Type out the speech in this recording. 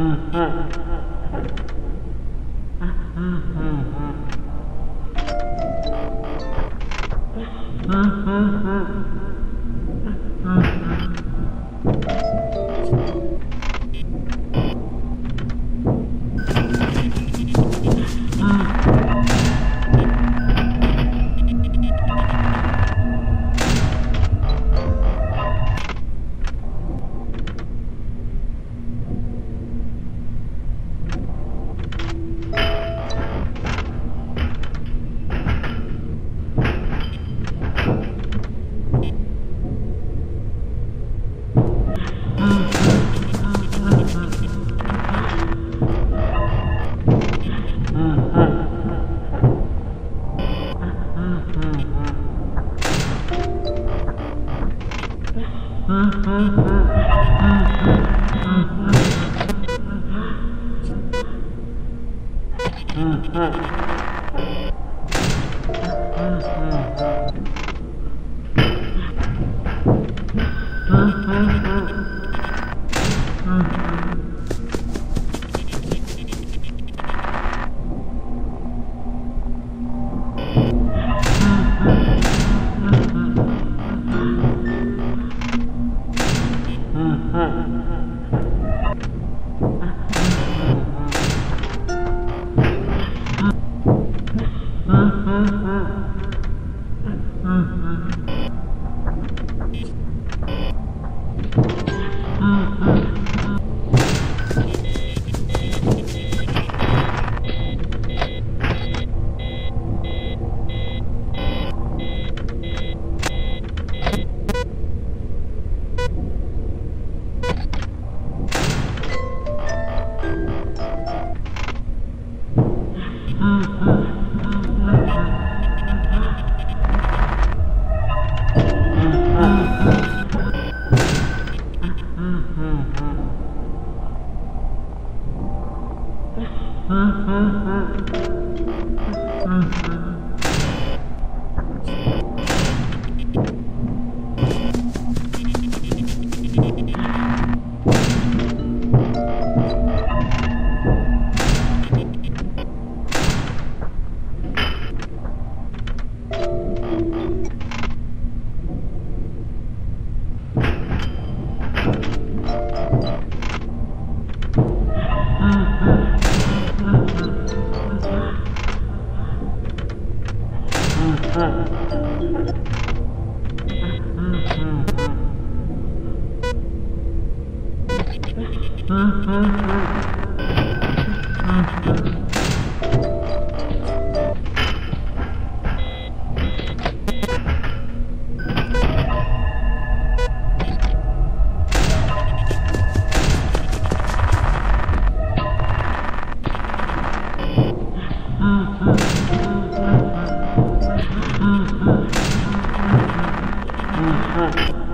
嗯嗯 Hum. Mm-hmm. Huh.